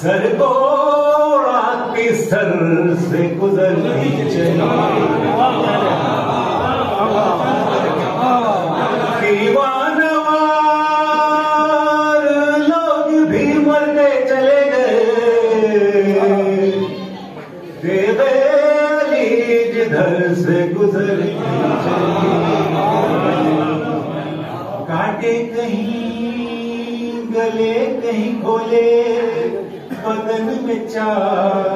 سر کو کے سر سے گزرتی چلی لوگ بھی مرتے چلے گئے۔ جدھر سے گزرتی چلی کاٹے کہیں، گلے کہیں کھولے۔ بدن میں چار،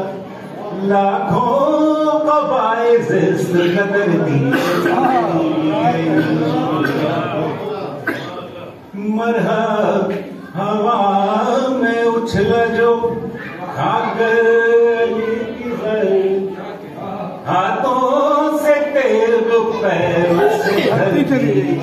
لاکھوں قبائز اس قدر دی مرحب ہوا میں اچھلا جو کھا کر علی کی زر۔ ہاتھوں سے تیل پیر سے دھرتی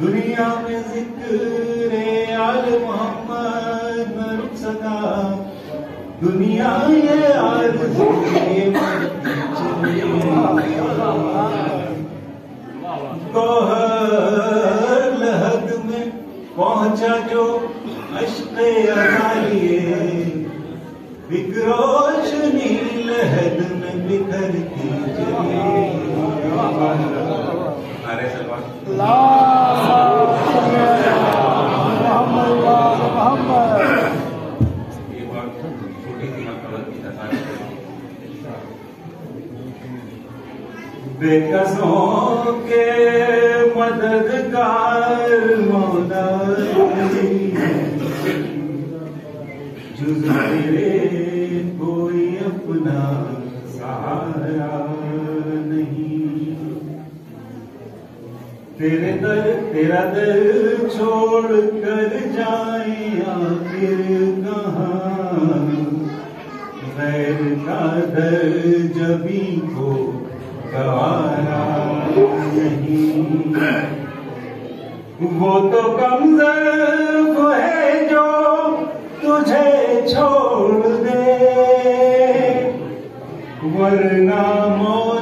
دنیا میں ذکر آل محمد رک سکا دنیا یہ آرزو گوہر لہد میں پہنچا جو عشق ازالیے بے کے مددگار مولا جز تیرے کوئی اپنا تیرے در تیرا در چھوڑ کر جائیں آخر کہاں غیر کا در جبی کو گوارا نہیں۔ وہ تو کم ظرف ہے جو تجھے چھوڑ دے۔ ورنہ مولا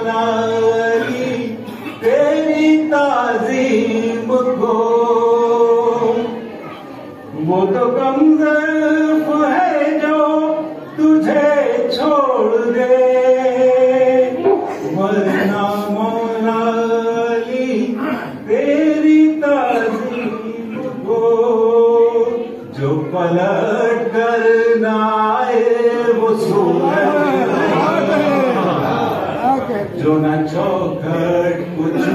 وہ تو کم ہے جو تجھے چھوڑ دے۔ ورنہ مولا علی تیری تعظیم کو جو پلٹ کر نہ آئے وہ سورج۔ جو نہ چوکھٹ کچھ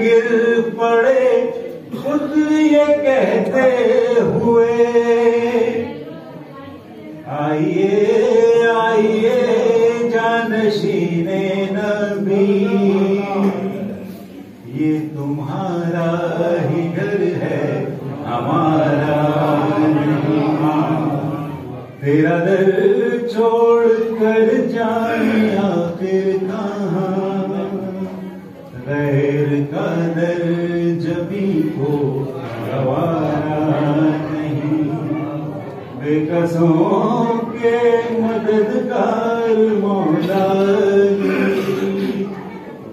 گر پڑے، خود یہ کہتے ہوئے۔ آئیے آئیے جانشین نبی۔ یہ تمہارا ہی گھر ہے، ہمارا تیرا در چھوڑ کر جائیں آخر کہاں؟ بے کے مددگار مولا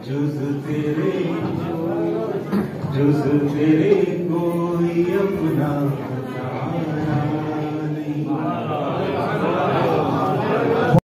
جز تیرے جز تیرے کوئی اپنا سہارا